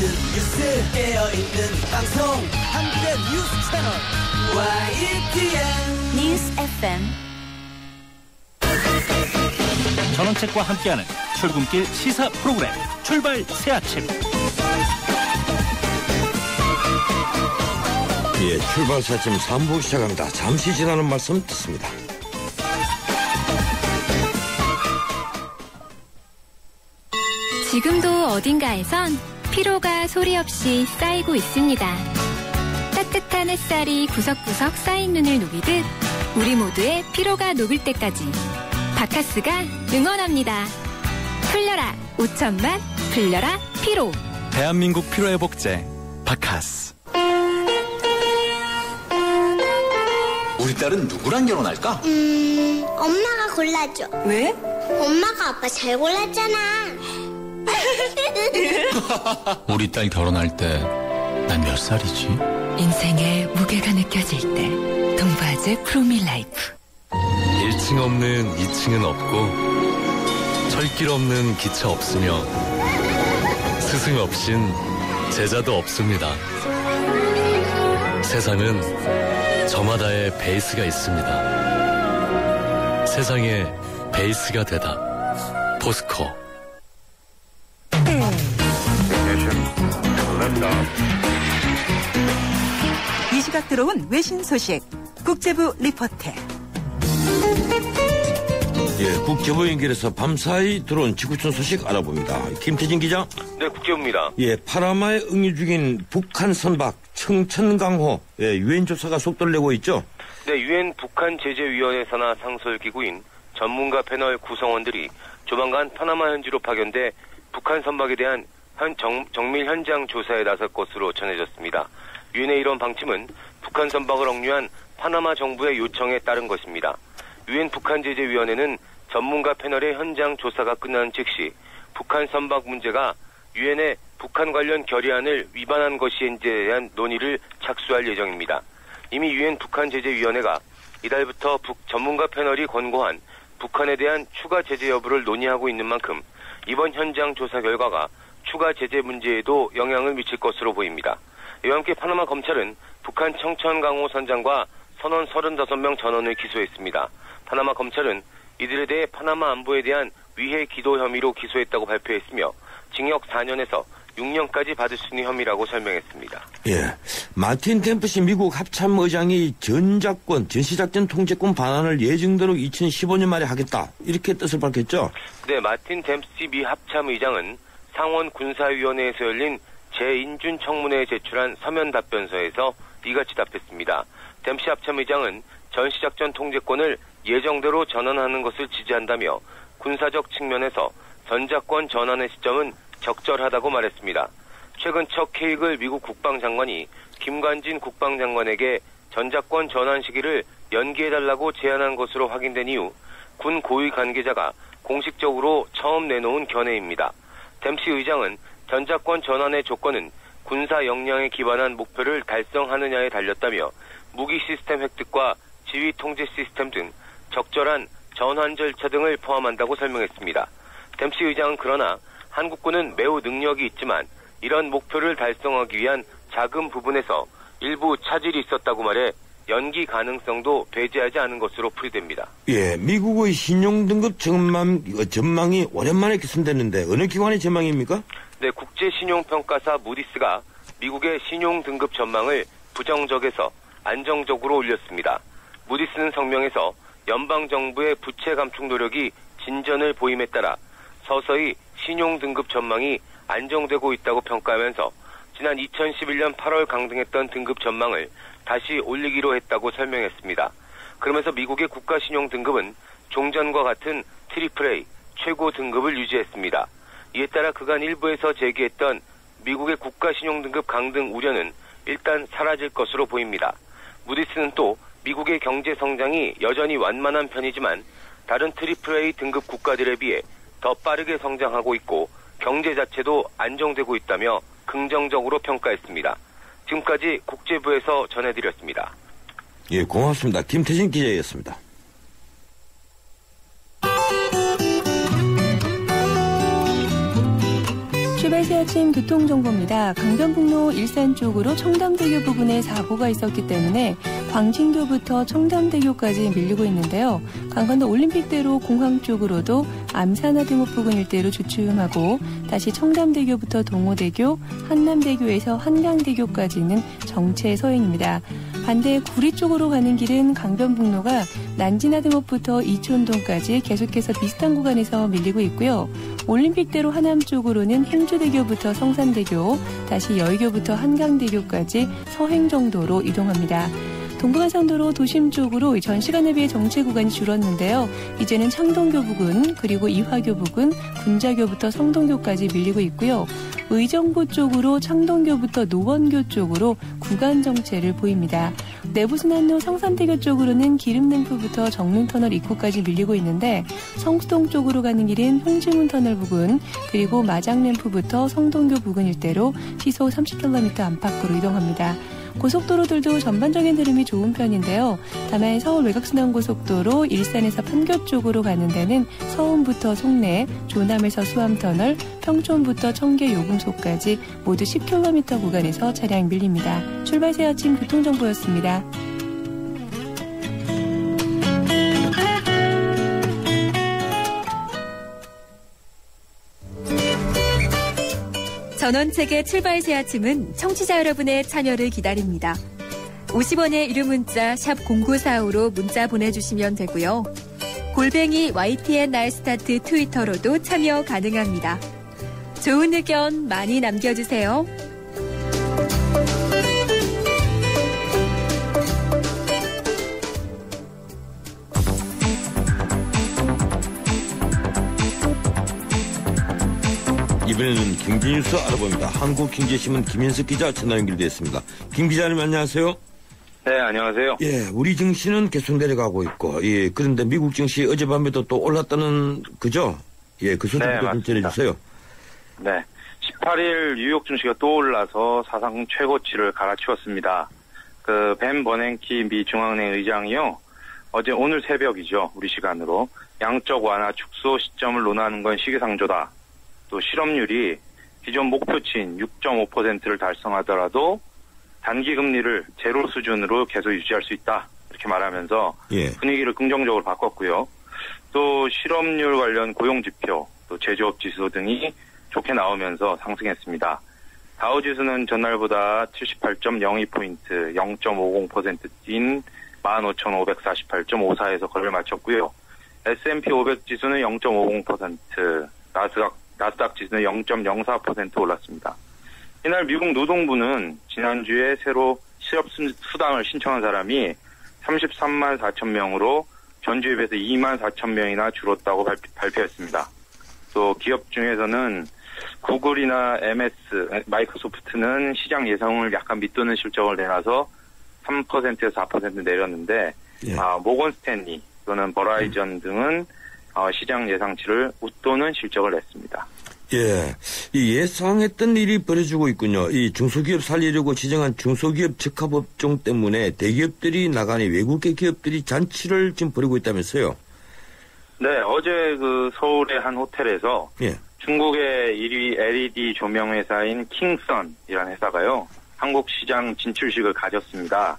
모든 뉴스 깨어있는 방송. 한국의 뉴스 채널. YTN 뉴스 FM 전원책과 함께하는 출근길 시사 프로그램. 출발 새 아침. 예, 출발 사침 3부 시작합니다. 잠시 지나는 말씀 듣습니다. 지금도 어딘가에선 피로가 소리 없이 쌓이고 있습니다. 따뜻한 햇살이 구석구석 쌓인 눈을 녹이듯 우리 모두의 피로가 녹을 때까지 바카스가 응원합니다. 풀려라 5천만 풀려라 피로 대한민국 피로회복제 바카스 우리 딸은 누구랑 결혼할까? 음, 엄마가 골라줘. 왜? 엄마가 아빠 잘 골랐잖아. 우리 딸 결혼할 때 난 몇 살이지? 인생의 무게가 느껴질 때 동부화재 프로미라이프 1층 없는 2층은 없고 철길 없는 기차 없으며 스승 없인 제자도 없습니다. 세상은 저마다의 베이스가 있습니다. 세상에 베이스가 되다. 포스코. 이 시각 들어온 외신 소식 국제부 리포트 예, 국제부 연결해서 밤사이 들어온 지구촌 소식 알아봅니다. 김태진 기자. 네, 국제부입니다. 예, 파라마에 응유 중인 북한 선박 청천강호 예, 유엔 조사가 속도를 내고 있죠. 네, 유엔 북한 제재위원회 산하 상설 기구인 전문가 패널 구성원들이 조만간 파나마 현지로 파견돼 북한 선박에 대한 현 정, 정밀 현장 조사에 나설 것으로 전해졌습니다. 유엔의 이런 방침은 북한 선박을 억류한 파나마 정부의 요청에 따른 것입니다. 유엔 북한 제재위원회는 전문가 패널의 현장 조사가 끝난 즉시 북한 선박 문제가 유엔의 북한 관련 결의안을 위반한 것인지에 대한 논의를 착수할 예정입니다. 이미 유엔 북한 제재위원회가 이달부터 북 전문가 패널이 권고한 북한에 대한 추가 제재 여부를 논의하고 있는 만큼 이번 현장 조사 결과가 추가 제재 문제에도 영향을 미칠 것으로 보입니다. 이와 함께 파나마 검찰은 북한 청천강호 선장과 선원 35명 전원을 기소했습니다. 파나마 검찰은 이들에 대해 파나마 안보에 대한 위해 기도 혐의로 기소했다고 발표했으며 징역 4년에서 6년까지 받을 수 있는 혐의라고 설명했습니다. 예, 마틴 템프시 미국 합참 의장이 전작권, 전시작전 통제권 반환을 예정대로 2015년 말에 하겠다 이렇게 뜻을 밝혔죠. 네, 마틴 댐시 미 합참 의장은 상원 군사위원회에서 열린 재인준 청문회에 제출한 서면 답변서에서 이같이 답했습니다. 댐시 합참 의장은 전시작전 통제권을 예정대로 전환하는 것을 지지한다며 군사적 측면에서 전작권 전환의 시점은 적절하다고 말했습니다. 최근 첫 케이크를 미국 국방장관이 김관진 국방장관에게 전작권 전환 시기를 연기해달라고 제안한 것으로 확인된 이후 군 고위 관계자가 공식적으로 처음 내놓은 견해입니다. 댐시 의장은 전작권 전환의 조건은 군사 역량에 기반한 목표를 달성하느냐에 달렸다며 무기 시스템 획득과 지휘 통제 시스템 등 적절한 전환 절차 등을 포함한다고 설명했습니다. 댐시 의장은 그러나 한국군은 매우 능력이 있지만 이런 목표를 달성하기 위한 자금 부분에서 일부 차질이 있었다고 말해 연기 가능성도 배제하지 않은 것으로 풀이됩니다. 예, 미국의 신용 등급 전망, 어, 전망이 오랜만에 개선됐는데 어느 기관의 전망입니까? 네, 국제신용평가사 무디스가 미국의 신용 등급 전망을 부정적에서 안정적으로 올렸습니다. 무디스는 성명에서 연방 정부의 부채 감축 노력이 진전을 보임에 따라 서서히 신용 등급 전망이 안정되고 있다고 평가하면서 지난 2011년 8월 강등했던 등급 전망을 다시 올리기로 했다고 설명했습니다. 그러면서 미국의 국가 신용 등급은 종전과 같은 트리플 A 최고 등급을 유지했습니다. 이에 따라 그간 일부에서 제기했던 미국의 국가 신용 등급 강등 우려는 일단 사라질 것으로 보입니다. 무디스는 또 미국의 경제 성장이 여전히 완만한 편이지만 다른 트리플 A 등급 국가들에 비해 더 빠르게 성장하고 있고 경제 자체도 안정되고 있다며 긍정적으로 평가했습니다. 지금까지 국제부에서 전해드렸습니다. 예, 고맙습니다. 김태진 기자였습니다. 출발 새 아침 교통정보입니다. 강변북로 일산 쪽으로 청담대교 부근에 사고가 있었기 때문에 광진교부터 청담대교까지 밀리고 있는데요. 강원도 올림픽대로 공항 쪽으로도 암산하대목 부근 일대로 주춤하고 다시 청담대교부터 동호대교, 한남대교에서 한강대교까지 는 정체 서행입니다. 반대 구리 쪽으로 가는 길은 강변북로가 난지나들목부터 이촌동까지 계속해서 비슷한 구간에서 밀리고 있고요. 올림픽대로 하남 쪽으로는 행주대교부터 성산대교, 다시 여의교부터 한강대교까지 서행 정도로 이동합니다. 동부간선도로 도심 쪽으로 전 시간에 비해 정체 구간이 줄었는데요. 이제는 창동교 부근 그리고 이화교 부근 군자교부터 성동교까지 밀리고 있고요. 의정부 쪽으로 창동교부터 노원교 쪽으로 구간 정체를 보입니다. 내부순환로 성산대교 쪽으로는 기름램프부터 정릉터널 입구까지 밀리고 있는데 성수동 쪽으로 가는 길은 홍지문 터널 부근 그리고 마장램프부터 성동교 부근 일대로 시속 30km 안팎으로 이동합니다. 고속도로들도 전반적인 흐름이 좋은 편인데요. 다만 서울 외곽순환고속도로 일산에서 판교 쪽으로 가는 데는 서운부터 송내, 조남에서 수암터널, 평촌부터 청계 요금소까지 모두 10km 구간에서 차량 밀립니다. 출발 새 아침 교통정보였습니다. 전원책의 출발 새 아침은 청취자 여러분의 참여를 기다립니다. 50원의 유료 문자 샵 0945로 문자 보내주시면 되고요. 골뱅이 YTN 날스타트 트위터로도 참여 가능합니다. 좋은 의견 많이 남겨주세요. 이번에는 경제 뉴스 알아봅니다. 한국경제신문 김현석 기자 전화 연결되어 있습니다. 김 기자님 안녕하세요. 네, 안녕하세요. 예, 우리 증시는 계속 내려가고 있고, 예, 그런데 미국 증시 어젯밤에도 또 올랐다는, 그죠? 예, 그 소식도 네, 좀 전해주세요. 네. 18일 뉴욕 증시가 또 올라서 사상 최고치를 갈아치웠습니다. 그, 벤 버냉키 미 중앙은행 의장이요. 어제 오늘 새벽이죠. 우리 시간으로. 양적 완화 축소 시점을 논하는 건 시기상조다. 또 실업률이 기존 목표치인 6.5%를 달성하더라도 단기 금리를 제로 수준으로 계속 유지할 수 있다. 이렇게 말하면서 예. 분위기를 긍정적으로 바꿨고요. 또 실업률 관련 고용 지표, 또 제조업 지수 등이 좋게 나오면서 상승했습니다. 다우 지수는 전날보다 78.02 포인트, 0.50%뛴 15,548.54에서 거래를 마쳤고요. S&P 500 지수는 0.50%, 나스닥, 나스닥 지수는 0.04% 올랐습니다. 이날 미국 노동부는 지난주에 새로 실업 수당을 신청한 사람이 33만 4천 명으로 전주에 비해서 2만 4천 명이나 줄었다고 발표, 했습니다또 기업 중에서는 구글이나 MS, 마이크로소프트는 시장 예상을 약간 밑도는 실적을 내놔서 3%에서 4% 내렸는데 예. 아, 모건 스탠리 또는 버라이전 등은 어, 시장 예상치를 웃도는 실적을 냈습니다. 예. 이 예상했던 일이 벌어지고 있군요. 이 중소기업 살리려고 지정한 중소기업 적합업종 때문에 대기업들이 나가니 외국계 기업들이 잔치를 지금 벌이고 있다면서요? 네, 어제 그 서울의 한 호텔에서 예. 중국의 1위 LED 조명 회사인 킹선이라는 회사가요. 한국 시장 진출식을 가졌습니다.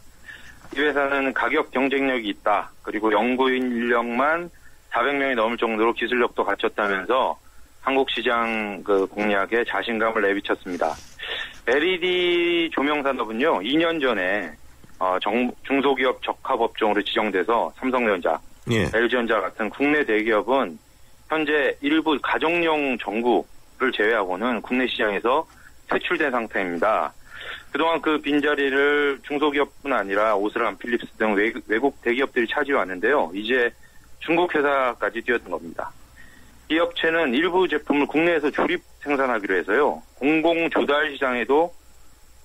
이 회사는 가격 경쟁력이 있다. 그리고 연구 인력만 400명이 넘을 정도로 기술력도 갖췄다면서 한국 시장 그 공략에 자신감을 내비쳤습니다. LED 조명 산업은요, 2년 전에 어, 정, 중소기업 적합 업종으로 지정돼서 삼성전자, 예. LG전자 같은 국내 대기업은 현재 일부 가정용 전구를 제외하고는 국내 시장에서 퇴출된 상태입니다. 그동안 그 빈자리를 중소기업뿐 아니라 오스람, 필립스 등 외국 대기업들이 차지해 왔는데요. 이제 중국 회사까지 뛰어든 겁니다. 이 업체는 일부 제품을 국내에서 조립 생산하기로 해서요. 공공 조달 시장에도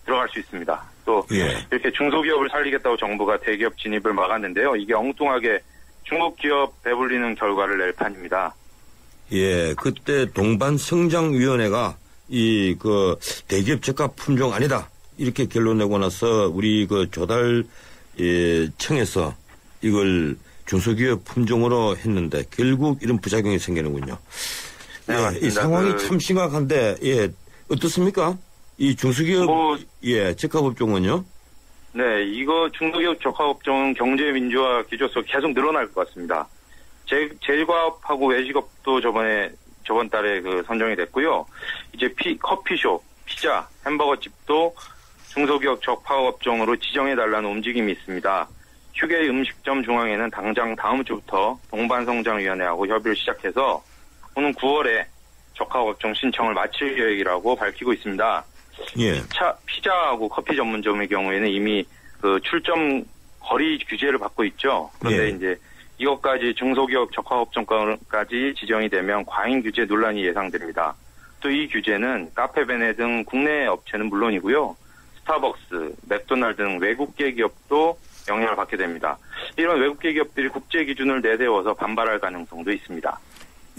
들어갈 수 있습니다. 또 예. 이렇게 중소기업을 살리겠다고 정부가 대기업 진입을 막았는데요. 이게 엉뚱하게 중국 기업 배불리는 결과를 낼 판입니다. 예, 그때 동반 성장 위원회가 이 그 대기업 적합 품종 아니다 이렇게 결론 내고 나서 우리 그 조달 예, 청에서 이걸 중소기업 품종으로 했는데 결국 이런 부작용이 생기는군요. 네, 예, 이 맞습니다. 상황이 그- 참 심각한데 예, 어떻습니까? 이 중소기업 예 적합업종은요? 네, 이거 중소기업 적합업종은 경제 민주화 기조서 계속 늘어날 것 같습니다. 제, 제일과업하고 외식업도 저번에 저번 달에 그 선정이 됐고요. 이제 피, 커피숍, 피자, 햄버거 집도 중소기업 적합업종으로 지정해 달라는 움직임이 있습니다. 휴게 음식점 중앙에는 당장 다음 주부터 동반성장위원회하고 협의를 시작해서 오는 9월에 적합업종 신청을 마칠 계획이라고 밝히고 있습니다. 예. 차, 피자하고 커피 전문점의 경우에는 이미 그 출점 거리 규제를 받고 있죠. 그런데 예. 이제 이것까지 중소기업 적합업종까지 지정이 되면 과잉 규제 논란이 예상됩니다. 또 이 규제는 카페베네 등 국내 업체는 물론이고요. 스타벅스, 맥도날드 등 외국계 기업도 영향을 받게 됩니다. 이런 외국계 기업들이 국제 기준을 내세워서 반발할 가능성도 있습니다.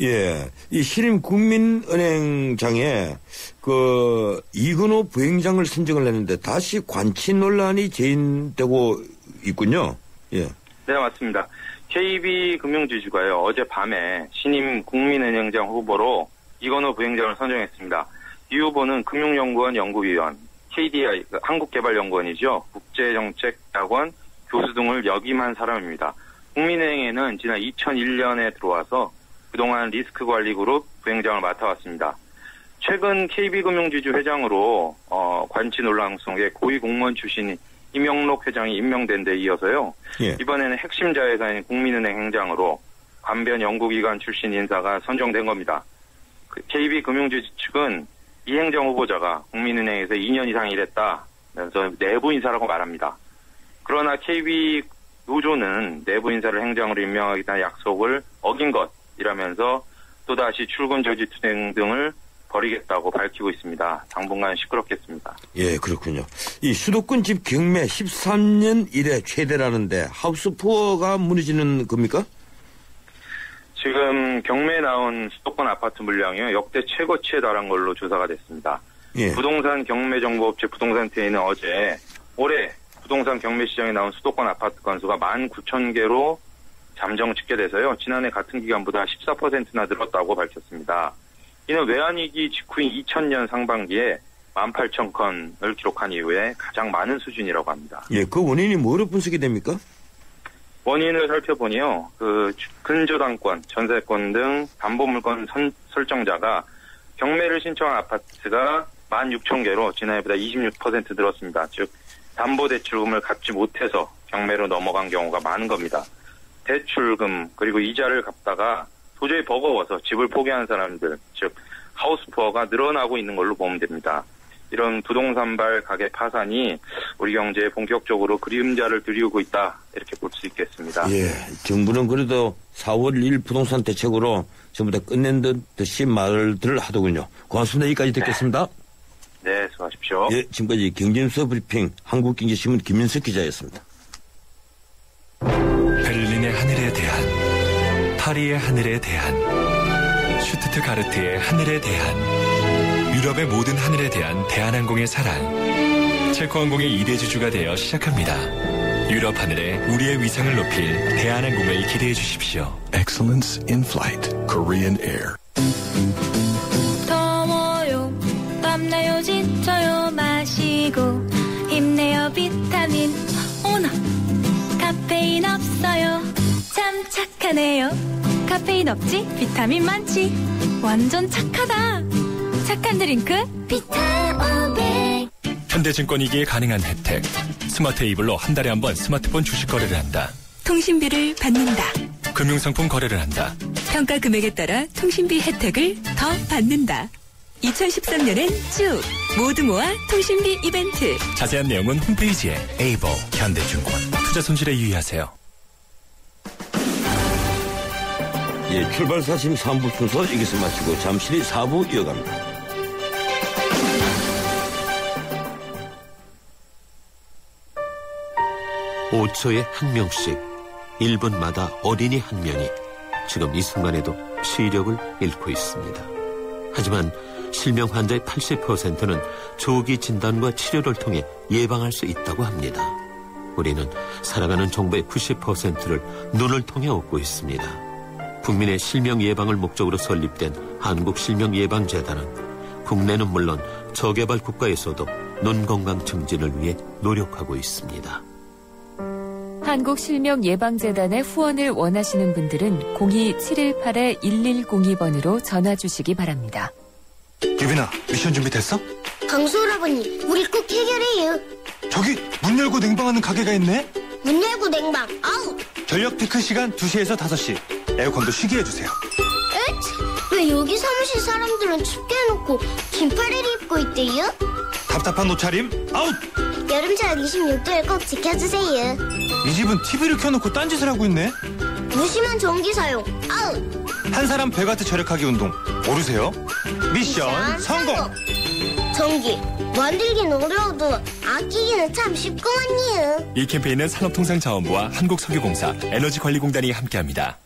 예, 이 신임 국민은행장에 그 이근호 부행장을 선정을 했는데 다시 관치 논란이 재인되고 있군요. 예. 네, 맞습니다. KB 금융지주가요, 어젯밤에 신임 국민은행장 후보로 이건호 부행장을 선정했습니다. 이 후보는 금융연구원 연구위원, KDI, 그 한국개발연구원이죠. 국제정책학원 교수 등을 역임한 사람입니다. 국민은행에는 지난 2001년에 들어와서 그동안 리스크 관리 그룹 부행장을 맡아왔습니다. 최근 KB금융지주 회장으로 어, 관치 논란 속에 고위 공무원 출신 이명록 회장이 임명된 데 이어서요. 예. 이번에는 핵심 자회사인 국민은행 행장으로 관변 연구기관 출신 인사가 선정된 겁니다. 그 KB금융지주 측은 이 행정 후보자가 국민은행에서 2년 이상 일했다면서 내부 인사라고 말합니다. 그러나 KB 노조는 내부 인사를 행장으로 임명하겠다는 약속을 어긴 것이라면서 또다시 출근 저지 투쟁 등을 벌이겠다고 밝히고 있습니다. 당분간 시끄럽겠습니다. 예, 그렇군요. 이 수도권 집 경매 13년 이래 최대라는데 하우스 푸어가 무너지는 겁니까? 지금 경매에 나온 수도권 아파트 물량이요 역대 최고치에 달한 걸로 조사가 됐습니다. 예. 부동산 경매 정보업체 부동산테이는 어제 올해 부동산 경매 시장에 나온 수도권 아파트 건수가 19,000개로 잠정 집계돼서요. 지난해 같은 기간보다 14%나 늘었다고 밝혔습니다. 이는 외환위기 직후인 2000년 상반기에 18,000건을 기록한 이후에 가장 많은 수준이라고 합니다. 예, 그 원인이 뭐로 분석이 됩니까? 원인을 살펴보니요, 그 근저당권, 전세권 등 담보물건 선- 설정자가 경매를 신청한 아파트가 16,000개로 지난해보다 26% 늘었습니다. 즉 담보대출금을 갚지 못해서 경매로 넘어간 경우가 많은 겁니다. 대출금 그리고 이자를 갚다가 도저히 버거워서 집을 포기한 사람들, 즉 하우스푸어가 늘어나고 있는 걸로 보면 됩니다. 이런 부동산발 가계 파산이 우리 경제에 본격적으로 그림자를 들이우고 있다 이렇게 볼 수 있겠습니다. 예, 정부는 그래도 4월 1일 부동산 대책으로 전부 다 끝낸 듯이 말들 하더군요. 고맙습니다. 여기까지 듣겠습니다. 네, 수고하십시오. 예, 지금까지 경제뉴스 브리핑 한국경제신문 김민석 기자였습니다. 베를린의 하늘에 대한, 파리의 하늘에 대한, 슈트트가르트의 하늘에 대한, 유럽의 모든 하늘에 대한 대한항공의 사랑. 체코항공의 2대 주주가 되어 시작합니다. 유럽 하늘에 우리의 위상을 높일 대한항공을 기대해 주십시오. Excellence in flight. Korean Air. 마시고 힘내요 비타민 오너 카페인 없어요 참 착하네요 카페인 없지 비타민 많지 완전 착하다 착한 드링크 비타오백 현대증권이기에 가능한 혜택. 스마트 이블로 한 달에 한 번 스마트폰 주식 거래를 한다. 통신비를 받는다. 금융상품 거래를 한다. 평가 금액에 따라 통신비 혜택을 더 받는다. 2013년엔 쭉 모두 모아 통신비 이벤트. 자세한 내용은 홈페이지에 에이버 현대증권 투자 손실에 유의하세요. 예, 출발 사심 3부 순서 여기서 마치고 잠시 뒤 4부 이어갑니다. 5초에 한 명씩 1분마다 어린이 한 명이 지금 이 순간에도 시력을 잃고 있습니다. 하지만 실명 환자의 80%는 조기 진단과 치료를 통해 예방할 수 있다고 합니다. 우리는 살아가는 정부의 90%를 눈을 통해 얻고 있습니다. 국민의 실명 예방을 목적으로 설립된 한국실명예방재단은 국내는 물론 저개발 국가에서도 눈 건강 증진을 위해 노력하고 있습니다. 한국실명예방재단의 후원을 원하시는 분들은 02-718-1102번으로 전화 주시기 바랍니다. 유빈아, 미션 준비됐어? 강수 오라버니, 우리 꼭 해결해요. 저기 문 열고 냉방하는 가게가 있네? 문 열고 냉방, 아웃! 전력 피크 시간 2시에서 5시. 에어컨도 쉬게 해주세요. 에잇! 왜 여기 사무실 사람들은 춥게 해놓고 긴팔을 입고 있대요? 답답한 옷차림 아웃! 여름철 26도를 꼭 지켜주세요. 이 집은 TV를 켜놓고 딴짓을 하고 있네? 무심한 전기 사용, 아웃! 한 사람 백와트 절약하기 운동 모르세요? 미션 성공! 전기, 만들긴 어려워도 아끼기는 참 쉽구만요. 이 캠페인은 산업통상자원부와 한국석유공사, 에너지관리공단이 함께합니다.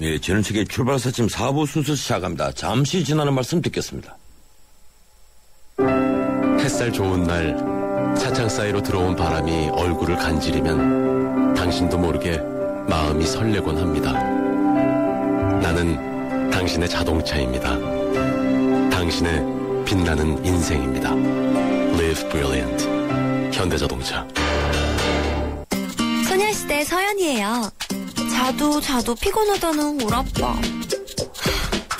예, 저는 책의 출발사침 4부 순서 시작합니다. 잠시 지나는 말씀 듣겠습니다. 햇살 좋은 날 차창 사이로 들어온 바람이 얼굴을 간지리면 당신도 모르게 마음이 설레곤 합니다. 나는 당신의 자동차입니다. 당신의 빛나는 인생입니다. Live Brilliant. 현대자동차. 소녀시대 서연이에요. 자도 자도 피곤하다는 우리 아빠.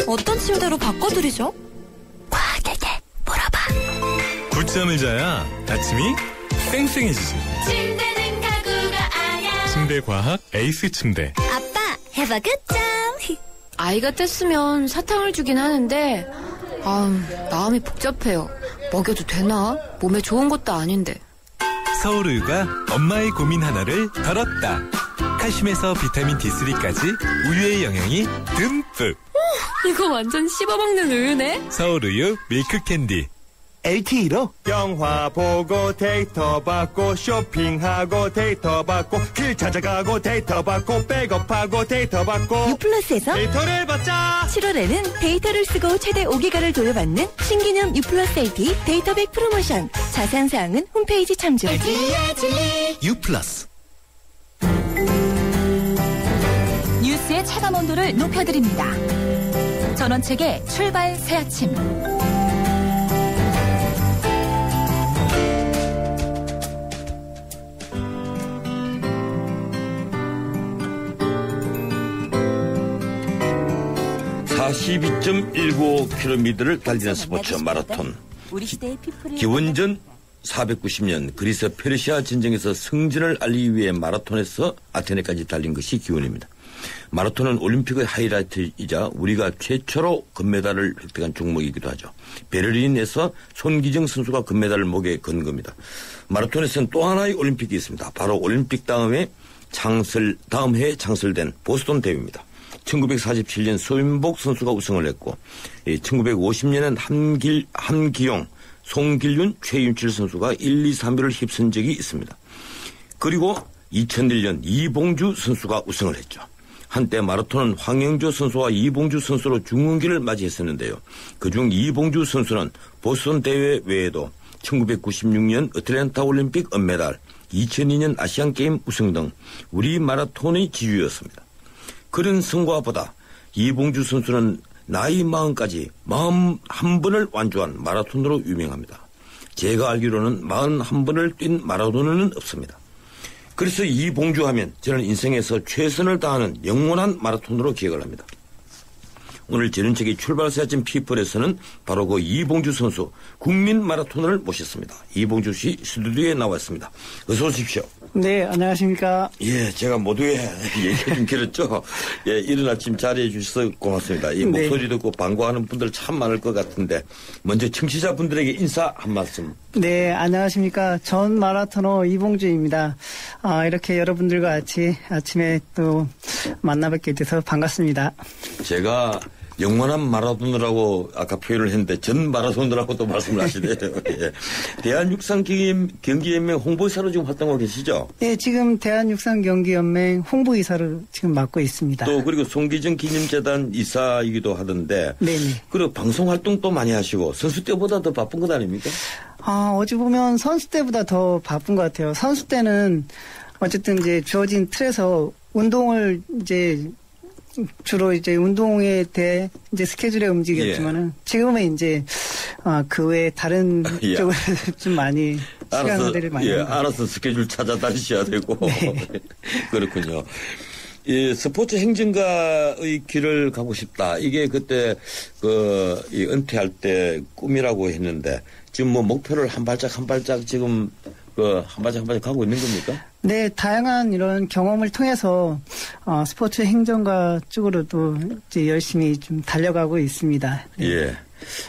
어떤 침대로 바꿔드리죠? 굿잠을 자야 아침이 쌩쌩해지지. 침대는 가구가 아야. 침대 과학 에이스 침대. 아빠, 해봐 굿잠. 아이 같았으면 사탕을 주긴 하는데 아 마음이 복잡해요. 먹여도 되나? 몸에 좋은 것도 아닌데. 서울우유가 엄마의 고민 하나를 덜었다. 칼슘에서 비타민 D3까지 우유의 영양이 듬뿍. 이거 완전 씹어먹는 우유네? 서울우유 밀크캔디. LTE로 영화 보고 데이터 받고 쇼핑하고 데이터 받고 길 찾아가고 데이터 받고 백업하고 데이터 받고 유플러스에서 데이터를 받자 7월에는 데이터를 쓰고 최대 5기가를 돌려받는 신개념 유플러스 LTE 데이터백 프로모션 자세한 사항은 홈페이지 참조 유플러스. 뉴스의 체감 온도를 높여드립니다. 전원책의 출발 새 아침. 42.195km를 달리는 스포츠 마라톤. 기원전 490년 그리스 페르시아 전쟁에서 승진을 알리기 위해 마라톤에서 아테네까지 달린 것이 기원입니다. 마라톤은 올림픽의 하이라이트이자 우리가 최초로 금메달을 획득한 종목이기도 하죠. 베를린에서 손기정 선수가 금메달을 목에 건 겁니다. 마라톤에서는 또 하나의 올림픽이 있습니다. 바로 올림픽 다음에 창설 다음 해에 창설된 보스턴 대회입니다. 1947년 소윤복 선수가 우승을 했고 1950년엔 한길 한기용, 송길윤, 최윤칠 선수가 1, 2, 3위를 휩쓴 적이 있습니다. 그리고 2001년 이봉주 선수가 우승을 했죠. 한때 마라톤은 황영조 선수와 이봉주 선수로 중흥기를 맞이했었는데요. 그중 이봉주 선수는 보스턴 대회 외에도 1996년 어틀랜타 올림픽 은메달, 2002년 아시안게임 우승 등 우리 마라톤의 지주였습니다. 그런 성과보다 이봉주 선수는 나이 마흔까지 마흔 한 번을 완주한 마라톤으로 유명합니다. 제가 알기로는 마흔 한 번을 뛴 마라톤은 없습니다. 그래서 이봉주 하면 저는 인생에서 최선을 다하는 영원한 마라톤으로 기억을 합니다. 오늘 저는책의 출발사진 피플에서는 바로 그 이봉주 선수 국민 마라톤을 모셨습니다. 이봉주 씨 스튜디오에 나왔습니다. 어서 오십시오. 네, 안녕하십니까. 예, 제가 모두의 얘기가 좀 길었죠. 예, 이른 아침 자리해 주셔서 고맙습니다. 이 네. 목소리 듣고 반가워하는 분들 참 많을 것 같은데 먼저 청취자분들에게 인사 한 말씀. 네, 안녕하십니까. 전 마라토너 이봉주입니다. 아, 이렇게 여러분들과 같이 아침에 또 만나 뵙게 돼서 반갑습니다. 제가 영원한 마라톤이라고 아까 표현을 했는데 전 마라톤이라고 또 말씀을 하시네요. 예. 대한육상경기연맹 홍보이사로 지금 활동하고 계시죠? 네, 지금 대한육상경기연맹 홍보이사를 지금 맡고 있습니다. 또 그리고 송기정 기념재단 이사이기도 하던데 네네. 그리고 방송 활동도 많이 하시고 선수 때보다 더 바쁜 것 아닙니까? 아, 어찌 보면 선수 때보다 더 바쁜 것 같아요. 선수 때는 어쨌든 이제 주어진 틀에서 운동을 이제 주로 이제 운동에 대해 이제 스케줄에 움직였지만은 지금은 이제 어, 그 외에 다른 예. 쪽으로 좀 많이 알아서 시간들을 많이 예. 알아서 스케줄 찾아다니셔야 되고 네. 그렇군요. 이 스포츠 행정가의 길을 가고 싶다. 이게 그때 그 이 은퇴할 때 꿈이라고 했는데 지금 뭐 목표를 한 발짝 한 발짝 지금 그한 발짝 한 발짝 가고 있는 겁니까? 네, 다양한 이런 경험을 통해서 어, 스포츠 행정가 쪽으로도 이제 열심히 좀 달려가고 있습니다. 예.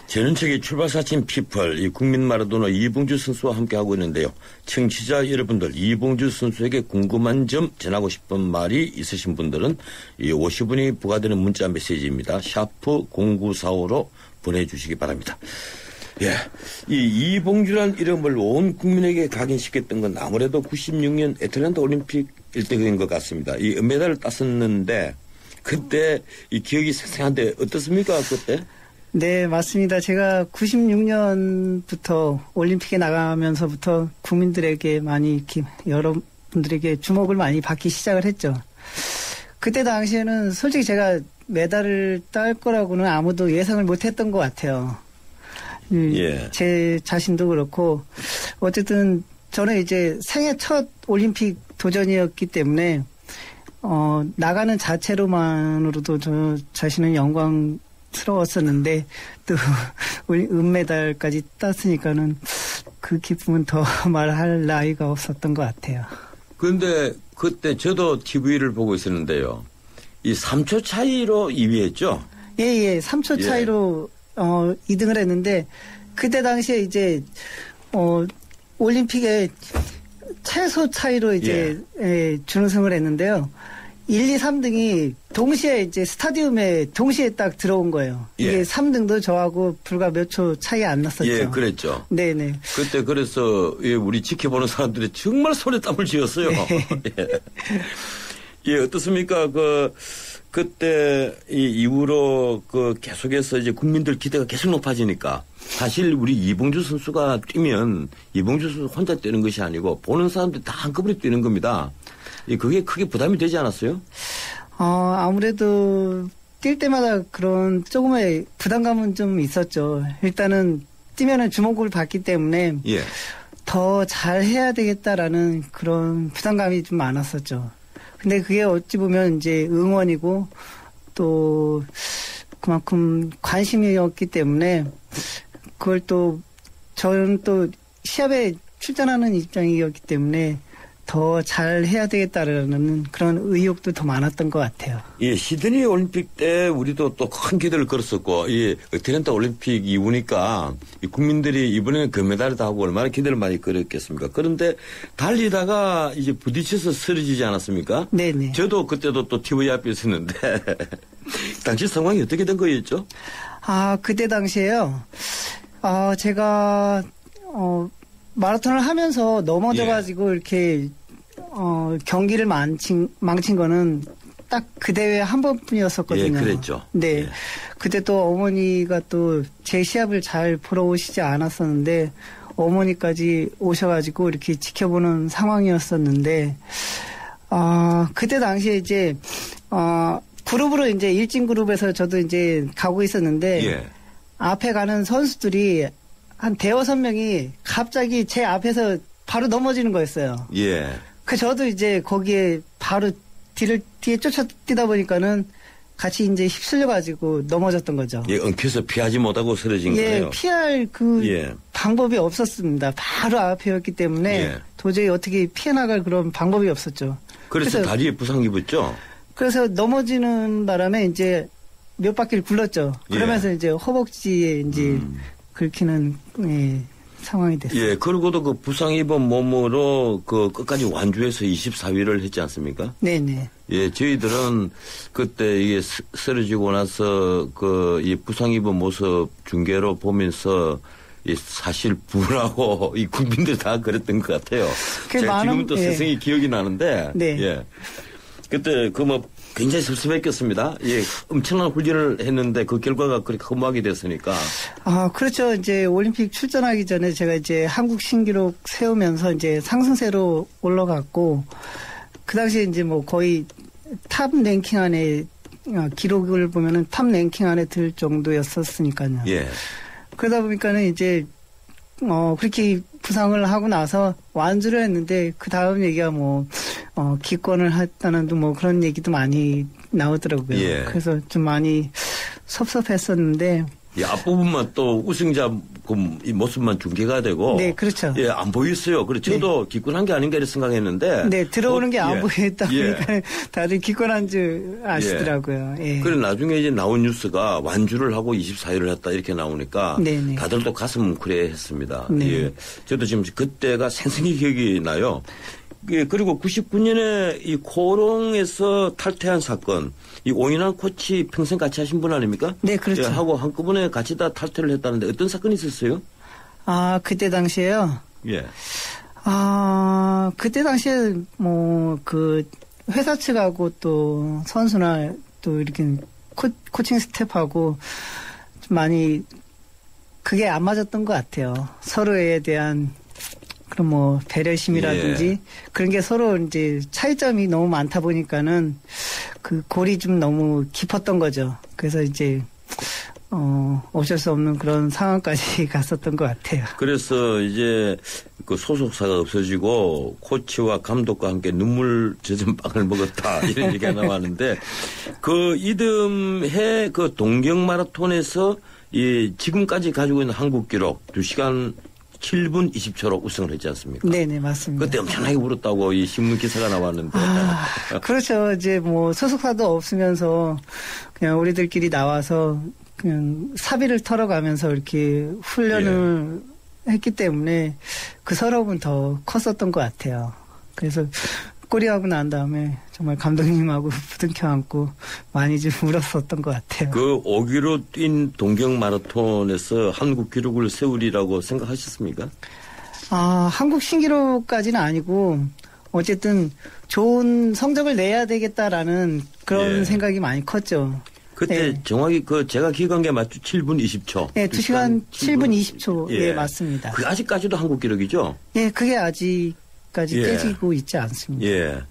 전원책의 출발 새아침 피플, 이 국민 마라토너 이봉주 선수와 함께 하고 있는데요. 청취자 여러분들, 이봉주 선수에게 궁금한 점, 전하고 싶은 말이 있으신 분들은 이 50원이 부과되는 문자 메시지입니다. 샤프 0945로 보내주시기 바랍니다. 예. 이 이봉주란 이름을 온 국민에게 각인시켰던 건 아무래도 96년 애틀랜타 올림픽 일대인 것 같습니다. 이 은메달을 땄었는데 그때 이 기억이 생생한데 어떻습니까? 그때? 네, 맞습니다. 제가 96년부터 올림픽에 나가면서부터 국민들에게 많이 이렇게 여러분들에게 주목을 많이 받기 시작을 했죠. 그때 당시에는 솔직히 제가 메달을 딸 거라고는 아무도 예상을 못 했던 것 같아요. 음, 예. 제 자신도 그렇고 어쨌든 저는 이제 생애 첫 올림픽 도전이었기 때문에 어, 나가는 자체로만으로도 저 자신은 영광스러웠었는데 또 우리 은메달까지 땄으니까는 그 기쁨은 더 말할 나이가 없었던 것 같아요. 그런데 그때 저도 TV를 보고 있었는데요. 이 3초 차이로 2위했죠? 예, 예. 3초 예. 차이로 어 2등을 했는데 그때 당시에 이제 어 올림픽에 최소 차이로 이제 예, 준우승을 했는데요. 1, 2, 3등이 동시에 이제 스타디움에 동시에 딱 들어온 거예요. 이게 예. 3등도 저하고 불과 몇 초 차이 안 났었죠. 예, 그랬죠. 네네. 그때 그래서 예, 우리 지켜보는 사람들이 정말 손에 땀을 쥐었어요. 예. 예, 어떻습니까? 그 그때 이 이후로 그 계속해서 이제 국민들 기대가 계속 높아지니까 사실 우리 이봉주 선수가 뛰면 이봉주 선수 혼자 뛰는 것이 아니고 보는 사람들이 다 한꺼번에 뛰는 겁니다. 예, 그게 크게 부담이 되지 않았어요? 어, 아무래도 뛸 때마다 그런 조금의 부담감은 좀 있었죠. 일단은 뛰면은 주목을 받기 때문에 예. 더 잘해야 되겠다라는 그런 부담감이 좀 많았었죠. 근데 그게 어찌 보면 이제 응원이고 또 그만큼 관심이었기 때문에 그걸 또 저는 또 시합에 출전하는 입장이었기 때문에 더 잘 해야 되겠다라는 그런 의욕도 더 많았던 것 같아요. 예, 시드니 올림픽 때 우리도 또 큰 기대를 걸었었고, 이 애틀랜타 올림픽 이후니까 이 국민들이 이번에는 금메달이다 하고 얼마나 기대를 많이 걸었겠습니까? 그런데 달리다가 이제 부딪혀서 쓰러지지 않았습니까? 네네. 저도 그때도 또 TV 앞에 있었는데, 당시 상황이 어떻게 된 거였죠? 아, 그때 당시에요. 아, 제가, 어, 마라톤을 하면서 넘어져가지고 이렇게, 어, 경기를 망친, 망친 거는 딱 그 대회 한 번뿐이었었거든요. 예, 그랬죠. 네. 그때 또 어머니가 또 제 시합을 잘 보러 오시지 않았었는데, 어머니까지 오셔가지고 이렇게 지켜보는 상황이었었는데, 아, 그때 당시에 이제, 어, 그룹으로 이제 일진 그룹에서 저도 이제 가고 있었는데, 예. 앞에 가는 선수들이 한 대여섯 명이 갑자기 제 앞에서 바로 넘어지는 거였어요. 예. 그 저도 이제 거기에 바로 뒤를 뒤에 쫓아 뛰다 보니까는 같이 이제 휩쓸려 가지고 넘어졌던 거죠. 예, 엉켜서 피하지 못하고 쓰러진 예, 거예요. 피할 그 예. 방법이 없었습니다. 바로 앞이었기 때문에 예. 도저히 어떻게 피해 나갈 그런 방법이 없었죠. 그래서, 그래서- 다리에 부상 입었죠? 그래서 넘어지는 바람에 이제 몇 바퀴를 굴렀죠. 예. 그러면서 이제 허벅지에 이제 긁히는 예, 상황이 됐어요. 예, 그리고도 그 부상 입은 몸으로 그 끝까지 완주해서 24위를 했지 않습니까? 네네. 예, 저희들은 그때 이게 쓰- 쓰러지고 나서 그 이 부상 입은 모습 중계로 보면서 이 사실 분하고 이 국민들 다 그랬던 것 같아요. 그 제가 많은- 지금 또 예. 세상이 기억이 나는데. 네. 예. 그때 그 뭐 굉장히 섭섭했겠습니다. 예, 엄청난 훈련을 했는데 그 결과가 그렇게 허무하게 됐으니까. 아, 그렇죠. 이제 올림픽 출전하기 전에 제가 이제 한국 신기록 세우면서 이제 상승세로 올라갔고, 그 당시에 이제 뭐 거의 top 랭킹 안에, 어, 기록을 보면은 top 랭킹 안에 들 정도였었으니까요. 예. 그러다 보니까는 이제, 어, 그렇게 부상을 하고 나서 완주를 했는데, 그 다음 얘기가 뭐, 어, 기권을 했다는 뭐 그런 얘기도 많이 나오더라고요. 예. 그래서 좀 많이 섭섭했었는데, 이 앞부분만 또 우승자 그이 모습만 중계가 되고. 네, 그렇죠. 예, 안 보였어요. 그래 저도 기권한 게 아닌가 이렇게 생각했는데. 네, 들어오는 게안 예. 보였다 예. 보니까 다들 기권한 줄 아시더라고요. 예. 그래 나중에 이제 나온 뉴스가 완주를 하고 24일을 했다 이렇게 나오니까 네네. 다들 또 가슴 뭉클해 했습니다. 네. 예, 저도 지금 그때가 생생히 기억이 나요. 예, 그리고 99년에 이 코롱에서 탈퇴한 사건, 이 오인환 코치 평생 같이 하신 분 아닙니까? 네, 그렇죠. 예, 하고 한꺼번에 같이 다 탈퇴를 했다는데 어떤 사건이 있었어요? 아, 그때 당시에요. 예. 아, 그때 당시에 뭐 그 회사 측하고 또 선수나 또 이렇게 코, 코칭 스텝하고 좀 많이 그게 안 맞았던 것 같아요. 서로에 대한 그런 뭐 배려심이라든지 예. 그런 게 서로 이제 차이점이 너무 많다 보니까는 그 골이 좀 너무 깊었던 거죠. 그래서 이제 어 어쩔 수 없는 그런 상황까지 갔었던 것 같아요. 그래서 이제 그 소속사가 없어지고 코치와 감독과 함께 눈물 젖은 빵을 먹었다 이런 얘기가 나왔는데 그 이듬해 그 동경 마라톤에서 이 지금까지 가지고 있는 한국 기록 2시간 7분 20초로 우승을 했지 않습니까? 네네 맞습니다. 그때 엄청나게 울었다고 이 신문 기사가 나왔는데 아, 그렇죠. 이제 뭐 소속사도 없으면서 그냥 우리들끼리 나와서 그냥 사비를 털어가면서 이렇게 훈련을 했기 때문에 그 서러움은 더 컸었던 것 같아요. 그래서 꼬리하고 난 다음에 정말 감독님하고 부둥켜 안고 많이 좀 울었었던 것 같아요. 그 5기로 뛴 동경 마라톤에서 한국 기록을 세우리라고 생각하셨습니까? 아, 한국 신기록까지는 아니고 어쨌든 좋은 성적을 내야 되겠다라는 그런 예. 생각이 많이 컸죠. 그때 네. 정확히 그 제가 기억한 게 맞죠? 7분 20초. 네, 2시간 7분 20초. 예, 맞습니다. 그 아직까지도 한국 기록이죠? 예, 그게 아직 까지 예. 깨지고 있지 않습니다. 예.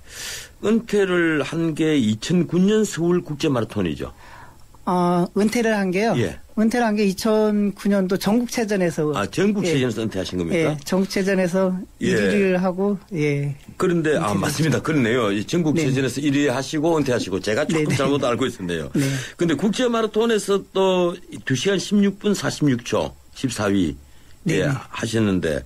은퇴를 한 게 2009년 서울 국제 마라톤이죠. 아, 은퇴를 한 게요. 예. 은퇴를 한 게 2009년도 전국체전에서. 아, 전국체전에서 은퇴하신 겁니까? 예, 전국체전에서 예. 1위를 하고, 예. 그런데 아 맞습니다. 그렇네요. 이 전국체전에서 1위 하시고 은퇴하시고 제가 조금 네네. 잘못 알고 있었네요. 네. 근데 국제 마라톤에서 또 2시간 16분 46초 14위 예, 네네. 하셨는데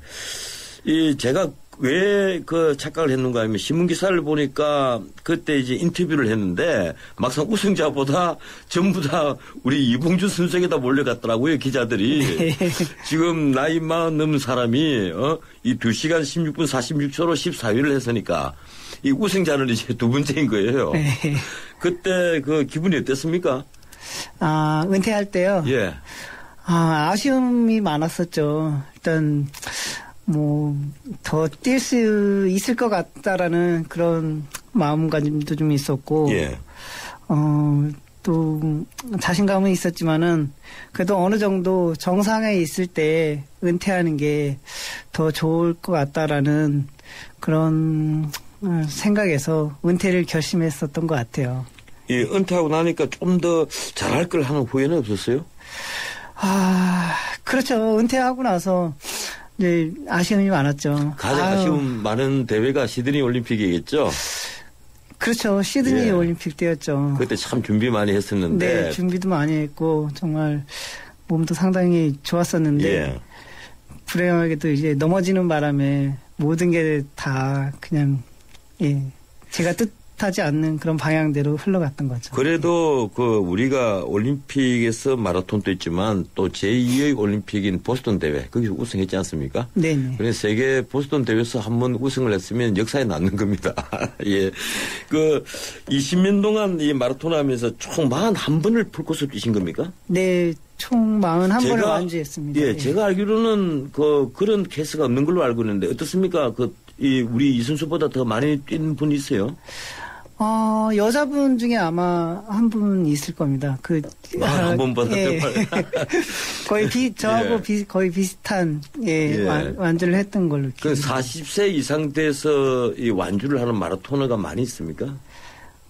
이 제가 왜 그 착각을 했는가 하면 신문 기사를 보니까 그때 이제 인터뷰를 했는데 막상 우승자보다 전부 다 우리 이봉주 선수에게다 몰려갔더라고요 기자들이 지금 나이 만 넘은 사람이 어? 이 2시간 16분 46초로 14위를 했으니까 이 우승자는 이제 두 번째인 거예요. 네. 그때 그 기분이 어땠습니까? 아, 은퇴할 때요. 예. 아, 아쉬움이 많았었죠. 일단, 뭐, 더 뛸 수 있을 것 같다라는 그런 마음가짐도 좀 있었고, 예. 어, 또, 자신감은 있었지만은, 그래도 어느 정도 정상에 있을 때 은퇴하는 게 더 좋을 것 같다라는 그런 어, 생각에서 은퇴를 결심했었던 것 같아요. 이 은퇴하고 나니까 좀 더 잘할 걸 하는 후회는 없었어요? 아, 그렇죠. 은퇴하고 나서 이제 아쉬움이 많았죠. 가장 아유, 아쉬운 많은 대회가 시드니 올림픽이겠죠? 그렇죠. 시드니 예. 올림픽 때였죠. 그때 참 준비 많이 했었는데. 네, 준비도 많이 했고 정말 몸도 상당히 좋았었는데 예. 불행하게도 이제 넘어지는 바람에 모든 게 다 그냥 예 제가 뜻 하지 않는 그런 방향대로 흘러갔던 거죠. 그래도 그 우리가 올림픽에서 마라톤도 있지만 또 제2의 올림픽인 보스턴 대회 거기서 우승했지 않습니까? 네네. 그래서 세계 보스턴 대회에서 한 번 우승을 했으면 역사에 남는 겁니다. 예. 그 20년 동안 이 마라톤 하면서 총 41번을 풀코스 뛰신 겁니까? 네, 총 41번을 제가- 완주했습니다. 예, 제가 알기로는 그 그런 케이스가 없는 걸로 알고 있는데 어떻습니까? 그 이 우리 이선수보다 더 많이 뛴 분이 있어요? 어, 여자분 중에 아마 한 분 있을 겁니다. 그, 아, 한번 봤는데 예. 거의 비, 저하고 예. 비, 거의 비슷한, 예, 예. 완, 완주를 했던 걸로. 그 40세 이상 돼서 이 완주를 하는 마라토너가 많이 있습니까?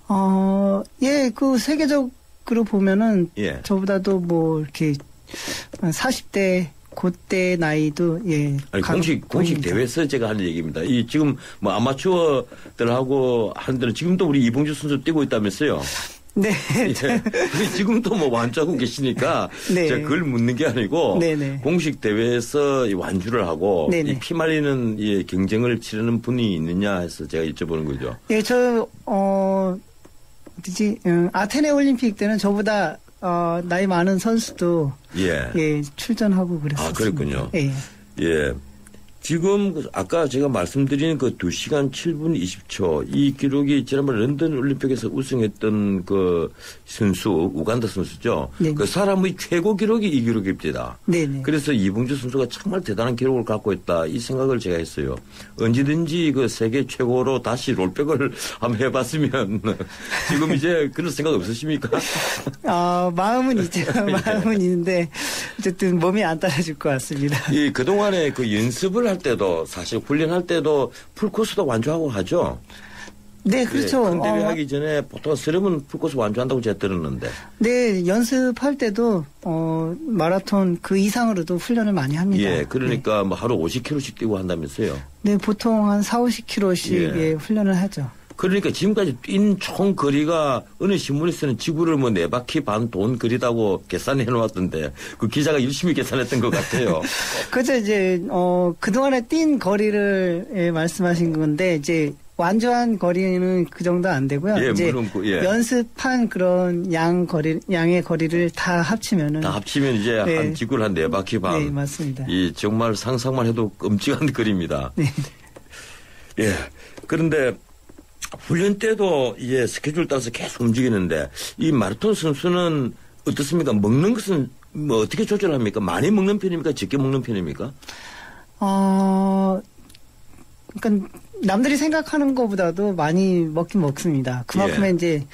어, 예, 그 세계적으로 보면은 예. 저보다도 뭐 이렇게 40대 그때 나이도 예. 아니, 가- 공식, 공식. 대회에서 제가 하는 얘기입니다. 이 지금 뭐 아마추어들하고 하는 데는 지금도 우리 이봉주 선수 뛰고 있다면서요. 네. 예. 지금도 뭐 완주하고 계시니까 네. 제가 그걸 묻는 게 아니고 네네. 공식 대회에서 이 완주를 하고 네네. 이 피말리는 이 경쟁을 치르는 분이 있느냐 해서 제가 여쭤보는 거죠. 예, 저, 어, 어디지, 음, 아테네 올림픽 때는 저보다, 어, 나이 많은 선수도, 예. 예, 출전하고 그랬어요. 아, 그랬군요. 예. 예. 지금 그 아까 제가 말씀드린 그 2시간 7분 20초 이 기록이 지난번 런던 올림픽에서 우승했던 그 선수 우간다 선수죠. 네. 그 사람의 최고 기록이 이 기록입니다. 네네. 그래서 이봉주 선수가 정말 대단한 기록을 갖고 있다 이 생각을 제가 했어요. 언제든지 그 세계 최고로 다시 롤백을 한번 해봤으면 지금 이제 그런 생각 없으십니까? 어, 마음은 있죠. 마음은 있는데, 어쨌든 몸이 안 따라줄 것 같습니다. 이 그동안에 그 연습을 할 때도 사실 훈련할 때도 풀코스도 완주하고 하죠. 네, 그렇죠. 큰 대회 어, 하기 전에 보통 스름은 풀코스 완주한다고 제가 들었는데. 네, 연습할 때도, 어, 마라톤 그 이상으로도 훈련을 많이 합니다. 예, 그러니까 뭐 하루 50km씩 뛰고 한다면서요. 네, 보통 한 4, 50km씩 예. 예, 훈련을 하죠. 그러니까 지금까지 뛴총 거리가 어느 신문에서는 지구를 뭐 네 바퀴 반 돈 거리다고 계산해 놓았던데 그 기자가 열심히 계산했던 것 같아요. 그죠, 이제, 어, 그동안에 뛴 거리를 예, 말씀하신 건데, 이제, 완주한 거리는 그 정도 안 되고요. 예, 이제 물론 그, 예. 연습한 그런 양 거리, 양의 거리를 다 합치면은. 다 합치면 이제 네. 한 지구를 한 네 바퀴 반. 네, 맞습니다. 이 정말 상상만 해도 끔찍한 거리입니다. 네. 예. 그런데 훈련 때도 이제 스케줄 따라서 계속 움직이는데 이 마라톤 선수는 어떻습니까? 먹는 것은 뭐 어떻게 조절합니까? 많이 먹는 편입니까? 적게 먹는 편입니까? 어, 그러니까 남들이 생각하는 것보다도 많이 먹긴 먹습니다. 그만큼의 예. 이제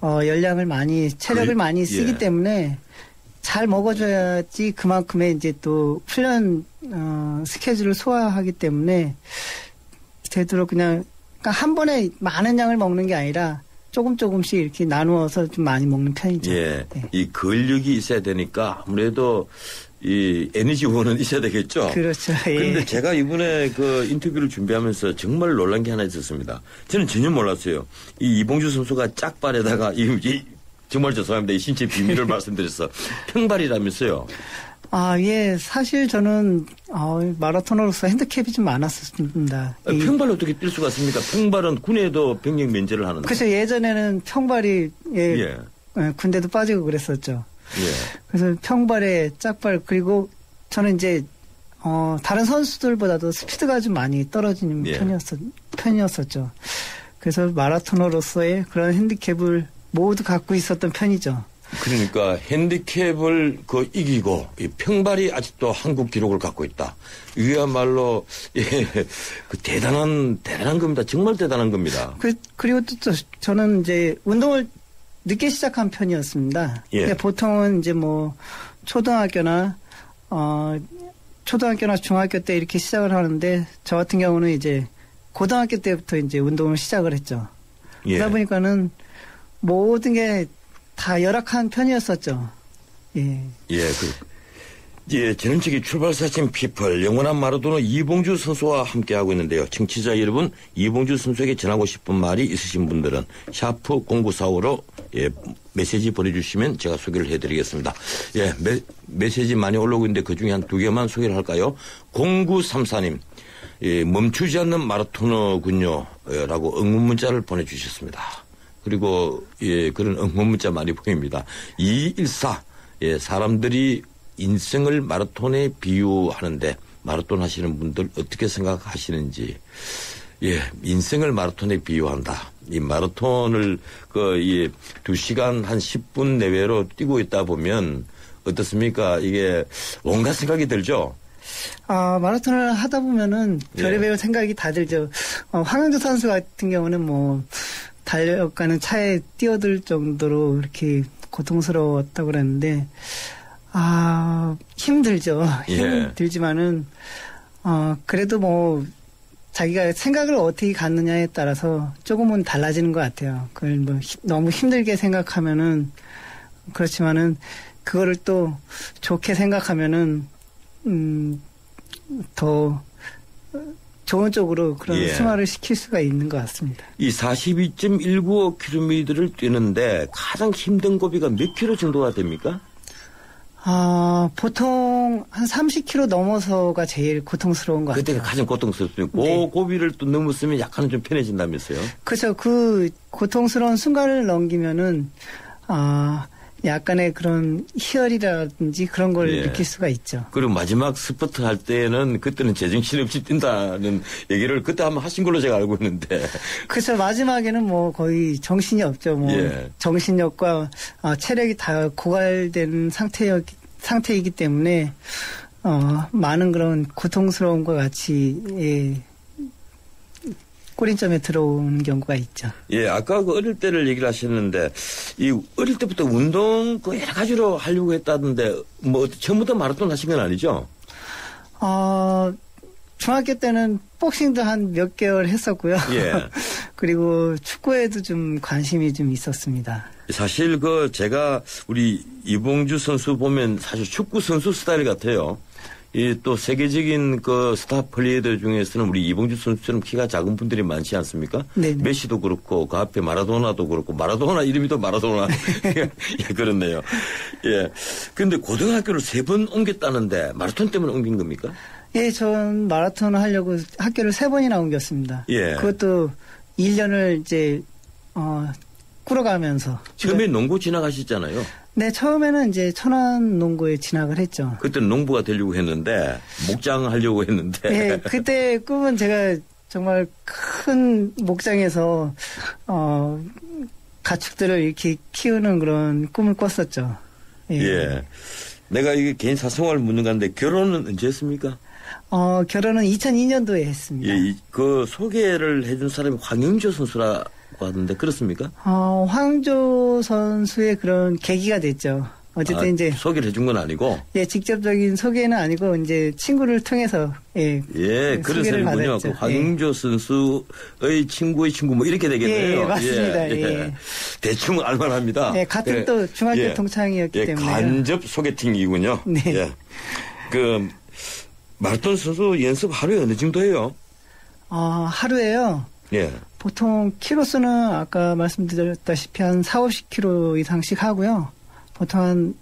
어, 열량을 많이 체력을 그- 많이 쓰기 예. 때문에 잘 먹어줘야지 그만큼의 이제 또 훈련 어, 스케줄을 소화하기 때문에 되도록 그냥 그러니까 한 번에 많은 양을 먹는 게 아니라 조금 조금씩 이렇게 나누어서 좀 많이 먹는 편이죠. 예. 이 근력이 있어야 되니까 아무래도 이 에너지원은 있어야 되겠죠. 그렇죠. 예. 그런데 제가 이번에 그 인터뷰를 준비하면서 정말 놀란 게 하나 있었습니다. 저는 전혀 몰랐어요. 이 이봉주 선수가 짝발에다가 이, 이 정말 죄송합니다. 이 신체 비밀을 말씀드렸어. 평발이라면서요. 아, 예. 사실 저는 어, 마라토너로서 핸드캡이 좀 많았습니다. 아, 이- 평발로 어떻게 뛸 수가 있습니까? 평발은 군에도 병력 면제를 하는데. 그래서 예전에는 평발이 예, 예. 예, 군대도 빠지고 그랬었죠. 예. 그래서 평발에 짝발 그리고 저는 이제 어, 다른 선수들보다도 스피드가 좀 많이 떨어지는 예. 편이었었 편이었었죠. 그래서 마라토너로서의 그런 핸디캡을 모두 갖고 있었던 편이죠. 그러니까 핸디캡을 그 이기고 이 평발이 아직도 한국 기록을 갖고 있다. 이야말로 예, 그 대단한 대단한 겁니다. 정말 대단한 겁니다. 그, 그리고 또, 저- 저는 이제 운동을 늦게 시작한 편이었습니다. 예. 보통은 이제 뭐 초등학교나 어 초등학교나 중학교 때 이렇게 시작을 하는데 저 같은 경우는 이제 고등학교 때부터 이제 운동을 시작을 했죠. 예. 그러다 보니까는 모든 게 다 열악한 편이었었죠. 예. 예, 그, 예, 전원책의 출발 새아침 피플, 영원한 마라토너 이봉주 선수와 함께하고 있는데요. 청취자 여러분, 이봉주 선수에게 전하고 싶은 말이 있으신 분들은 샤프 0945로 예, 메시지 보내주시면 제가 소개를 해드리겠습니다. 예, 메, 메시지 많이 올라오고 있는데 그 중에 한 두 개만 소개를 할까요? 0934님, 예, 멈추지 않는 마라토너군요. 예, 라고 응원 문자를 보내주셨습니다. 그리고 예 그런 응원 문자 많이 보입니다. 214 예 사람들이 인생을 마라톤에 비유하는데 마라톤 하시는 분들 어떻게 생각하시는지 예 인생을 마라톤에 비유한다. 이 마라톤을 그이 2시간 한 10분 내외로 뛰고 있다 보면 어떻습니까? 이게 온갖 생각이 들죠. 아, 마라톤을 하다 보면은 예. 별의별 생각이 다 들죠. 어, 황영조 선수 같은 경우는 뭐, 달려가는 차에 뛰어들 정도로 이렇게 고통스러웠다고 그랬는데 아 힘들죠. 예. 힘들지만은 어 그래도 뭐 자기가 생각을 어떻게 갖느냐에 따라서 조금은 달라지는 것 같아요. 그걸 뭐 히- 너무 힘들게 생각하면은 그렇지만은 그거를 또 좋게 생각하면은 음더 좋은 쪽으로 그런 예. 승화를 시킬 수가 있는 것 같습니다. 이 42.195km를 뛰는데 가장 힘든 고비가 몇 킬로 정도가 됩니까? 아, 보통 한 30km 넘어서가 제일 고통스러운 것 그때가 같아요. 가장 고통스럽습니다. 그 네. 고비를 또 넘었으면 약간은 좀 편해진다면서요? 그렇죠. 그 고통스러운 순간을 넘기면은 아, 약간의 그런 희열이라든지 그런 걸 예. 느낄 수가 있죠. 그리고 마지막 스퍼트 할 때는 그때는 제정신 없이 뛴다는 얘기를 그때 한번 하신 걸로 제가 알고 있는데. 그렇죠. 마지막에는 뭐 거의 정신이 없죠. 뭐 예. 정신력과 아, 체력이 다 고갈된 상태였 상태이기 때문에 어, 많은 그런 고통스러움과 같이 예, 꼬린점에 들어오는 경우가 있죠. 예, 아까 그 어릴 때를 얘기를 하셨는데, 이 어릴 때부터 운동 그 여러 가지로 하려고 했다던데, 뭐 처음부터 마라톤 하신 건 아니죠? 어, 중학교 때는 복싱도 한 몇 개월 했었고요. 예. 그리고 축구에도 좀 관심이 좀 있었습니다. 사실 그 제가 우리 이봉주 선수 보면 사실 축구 선수 스타일 같아요. 이또 세계적인 그 스타 플레이더 중에서는 우리 이봉주 선수처럼 키가 작은 분들이 많지 않습니까? 네네. 메시도 그렇고 그 앞에 마라도나도 그렇고 마라도나 이름이 또 마라도나 예, 그렇네요. 예. 근데 고등학교를 세 번 옮겼다는데 마라톤 때문에 옮긴 겁니까? 예, 전 마라톤 하려고 학교를 세 번이나 옮겼습니다. 예. 그것도 1년을 이제, 어, 꾸려가면서. 처음에 농구 지나가셨잖아요. 네, 처음에는 이제 천안 농구에 진학을 했죠. 그때는 농부가 되려고 했는데 목장 하려고 했는데 예, 그때 꿈은 제가 정말 큰 목장에서, 어, 가축들을 이렇게 키우는 그런 꿈을 꿨었죠. 예. 예. 내가 이게 개인 사생활 묻는 건데 결혼은 언제 했습니까? 어, 결혼은 2002년도에 했습니다. 예, 이- 그 소개를 해준 사람이 황영조 선수라 고 하던데 그렇습니까? 어, 황조 선수의 그런 계기가 됐죠. 어쨌든 아, 이제 소개를 해준 건 아니고 예, 직접적인 소개는 아니고 이제 친구를 통해서 예. 예, 소개를. 받았죠. 그 황영조 선수의 친구의 친구 뭐 이렇게 되겠네요. 예, 맞습니다. 예. 대충 알만합니다. 예, 같은 또 중학교 동창이었기 예, 때문에 간접 소개팅이군요. 네. 예. 그 마라톤 선수 연습 하루에 어느 정도 해요? 어, 하루에요. 예. 보통 키로수는 아까 말씀드렸다시피 한 4, 50km 이상씩 하고요. 보통 한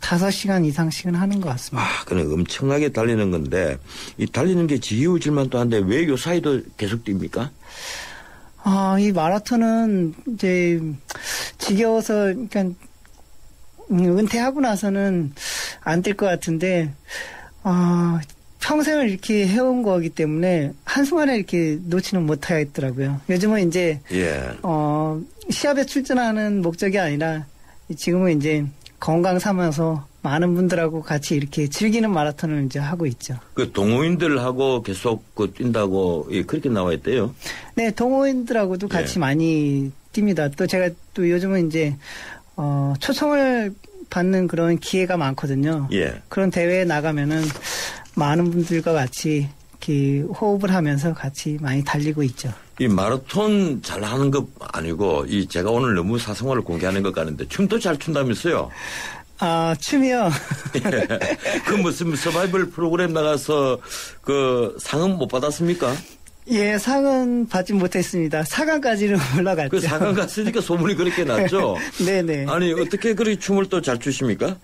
5시간 이상씩은 하는 것 같습니다. 아, 그는 엄청나게 달리는 건데 이 달리는 게 지겨워질만도 한데 왜 요 사이도 계속 뜁니까? 아, 이 마라톤은 이제 지겨워서 그러니까 음, 은퇴하고 나서는 안 뛸 것 같은데 아, 평생을 이렇게 해온 거기 때문에 한순간에 이렇게 놓지는 못하겠더라고요. 요즘은 이제 예. 어, 시합에 출전하는 목적이 아니라 지금은 이제 건강 삼아서 많은 분들하고 같이 이렇게 즐기는 마라톤을 이제 하고 있죠. 그 동호인들하고 계속 그 뛴다고 예, 그렇게 나와 있대요. 네, 동호인들하고도 같이 예. 많이 뜁니다. 또 제가 또 요즘은 이제 어, 초청을 받는 그런 기회가 많거든요. 예. 그런 대회에 나가면은 많은 분들과 같이 호흡을 하면서 같이 많이 달리고 있죠. 이 마라톤 잘 하는 것 아니고 이 제가 오늘 너무 사생활을 공개하는 것 같은데 춤도 잘 춘다면서요. 아, 춤이요. 그 무슨 서바이벌 프로그램 나가서 그 상은 못 받았습니까? 예, 상은 받지 못했습니다. 사강까지는 올라갔죠. 그 상은 갔으니까 소문이 그렇게 났죠. 네네. 아니 어떻게 그렇게 춤을 또 잘 추십니까?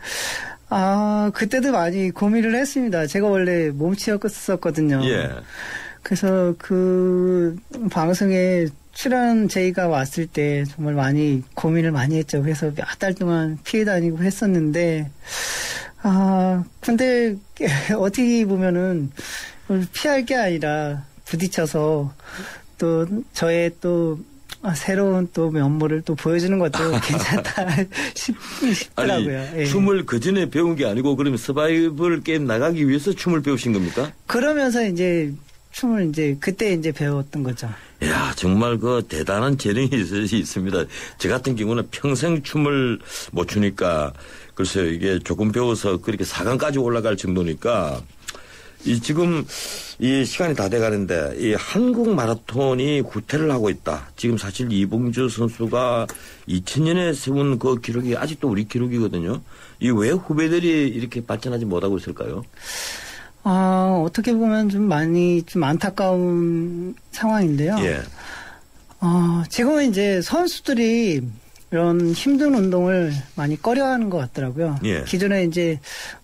아, 그때도 많이 고민을 했습니다. 제가 원래 몸치였었거든요. 예. 그래서 그 방송에 출연 제의가 왔을 때 정말 많이 고민을 많이 했죠. 그래서 몇 달 동안 피해 다니고 했었는데, 아, 근데 어떻게 보면은 피할 게 아니라 부딪혀서 또 저의 또 새로운 또 면모를 또 보여주는 것도 괜찮다 싶, 싶더라고요. 아니 예. 춤을 그 전에 배운 게 아니고 그러면 서바이벌 게임 나가기 위해서 춤을 배우신 겁니까? 그러면서 이제 춤을 이제 그때 이제 배웠던 거죠. 야 정말 그 대단한 재능이 있- 있습니다. 저 같은 경우는 평생 춤을 못 추니까 글쎄요 이게 조금 배워서 그렇게 4강까지 올라갈 정도니까 이 지금 이 시간이 다 돼가는데 이 한국 마라톤이 후퇴를 하고 있다. 지금 사실 이봉주 선수가 2000년에 세운 그 기록이 아직도 우리 기록이거든요. 이 왜 후배들이 이렇게 발전하지 못하고 있을까요? 아, 어떻게 보면 좀 많이 좀 안타까운 상황인데요. 예. 어, 지금은 이제 선수들이 이런 힘든 운동을 많이 꺼려하는 것 같더라고요. 예. 기존에 이제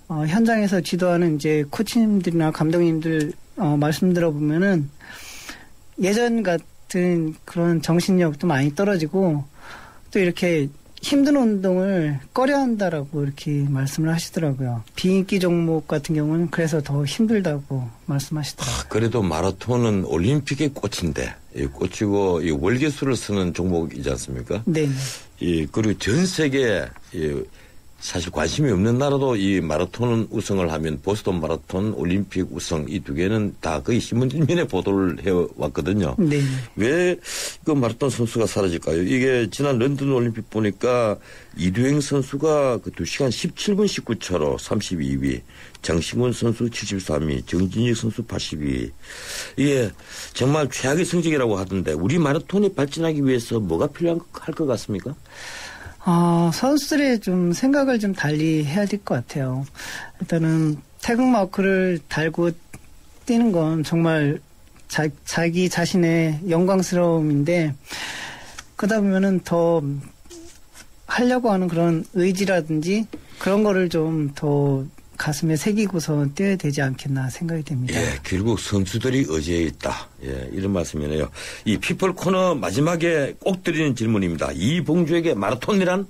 어, 현장에서 지도하는 이제 코치님들이나 감독님들 어, 말씀 들어보면은 예전 같은 그런 정신력도 많이 떨어지고 또 이렇게 힘든 운동을 꺼려한다라고 이렇게 말씀을 하시더라고요. 비인기 종목 같은 경우는 그래서 더 힘들다고 말씀하시더라고요. 그래도 마라톤은 올림픽의 꽃인데 이 꽃이고 이 월계수를 쓰는 종목이지 않습니까? 네. 이 그리고 전 세계 이 사실 관심이 없는 나라도 이 마라톤 우승을 하면 보스턴 마라톤 올림픽 우승 이 두 개는 다 거의 신문면에 보도를 해왔거든요. 네. 왜 그 마라톤 선수가 사라질까요? 이게 지난 런던 올림픽 보니까 이두행 선수가 그 2시간 17분 19초로 32위, 장신권 선수 73위, 정진희 선수 82위. 이게 정말 최악의 성적이라고 하던데 우리 마라톤이 발전하기 위해서 뭐가 필요한 할 것 같습니까? 아, 선수들의 좀 생각을 좀 달리 해야 될 것 같아요. 일단은 태극 마크를 달고 뛰는 건 정말 자, 자기 자신의 영광스러움인데 그러다 보면은 더 하려고 하는 그런 의지라든지 그런 거를 좀 더 가슴에 새기고서 뛰어야 되지 않겠나 생각이 됩니다. 예, 결국 선수들이 의지에 있다. 예, 이런 말씀이네요. 이 피플 코너 마지막에 꼭 드리는 질문입니다. 이봉주에게 마라톤이란?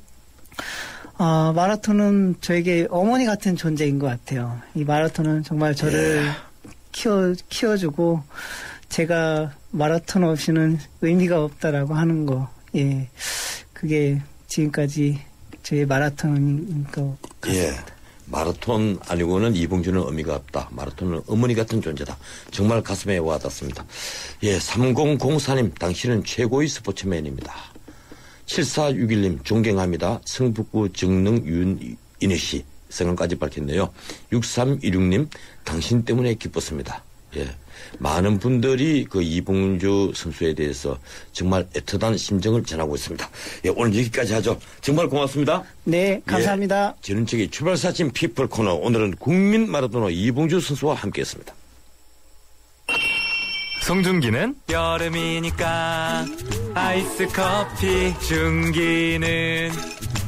아, 마라톤은 저에게 어머니 같은 존재인 것 같아요. 이 마라톤은 정말 저를 키워, 키워주고, 제가 마라톤 없이는 의미가 없다라고 하는 거, 예. 그게 지금까지 저의 마라톤인 것 예. 마라톤 아니고는 이봉주는 의미가 없다. 마라톤은 어머니 같은 존재다. 정말 가슴에 와닿습니다. 예, 3004님, 당신은 최고의 스포츠맨입니다. 7461님, 존경합니다. 성북구 정릉 윤인혜 씨. 성함까지 밝혔네요. 6316님, 당신 때문에 기뻤습니다. 예. 많은 분들이 그 이봉주 선수에 대해서 정말 애틋한 심정을 전하고 있습니다. 예, 오늘 여기까지 하죠. 정말 고맙습니다. 네, 감사합니다. 예, 지는책의 출발사진 피플 코너 오늘은 국민 마라도너 이봉주 선수와 함께했습니다. 송중기는 여름이니까 아이스 커피 중기는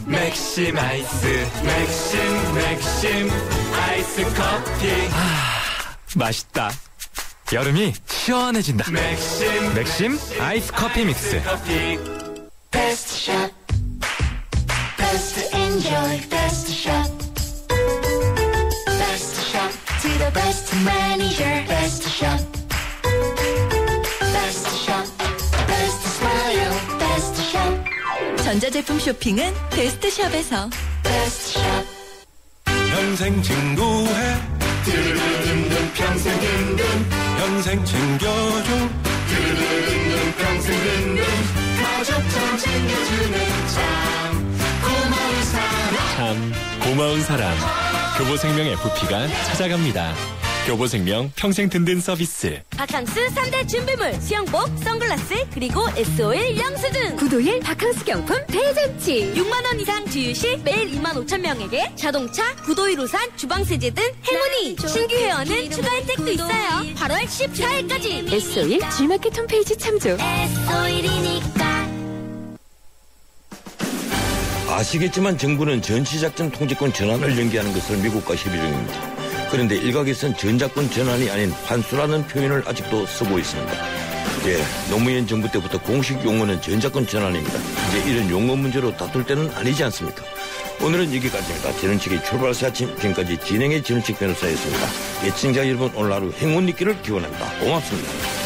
맥심 아이스 맥심 맥심 아이스 커피 아 맛있다 여름이 시원해진다 맥심 맥심 아이스 커피 믹스 Best shop. Best enjoy. Best shop. Best shop. To the best manager. Best shop. Best shop. Best smile. Best shop. 전자제품 쇼핑은 베스트 샵에서 Best shop. 평생 친구해 든든 평생 든든. 평생 챙겨줘 든든 평생 든든. 가족처럼 챙겨주는 참 고마운 사람. 참 고마운 사람 교보생명 FP가 찾아갑니다. 교보생명 평생 든든 서비스. 바캉스 3대 준비물 수영복, 선글라스, 그리고 SOL 영수증. 구도일 바캉스 경품 대잔치. 6만원 이상 주유시 매일 2만 5천 명에게 자동차, 구도일 우산, 주방세제 등 행운이 신규 회원은 추가 혜택도 있어요. 8월 14일까지. SO일 G마켓 홈페이지 참조. SO일이니까. 아시겠지만 정부는 전시작전 통제권 전환을 연기하는 것을 미국과 협의 중입니다. 그런데 일각에선 전작권 전환이 아닌 환수라는 표현을 아직도 쓰고 있습니다. 예, 노무현 정부 때부터 공식 용어는 전작권 전환입니다. 이제 이런 용어 문제로 다툴 때는 아니지 않습니까? 오늘은 여기까지입니다. 지능책의 출발사 아침 지금까지 진행의 지능책 변호사였습니다. 예청자 여러분 오늘 하루 행운 있기를 기원합니다. 고맙습니다.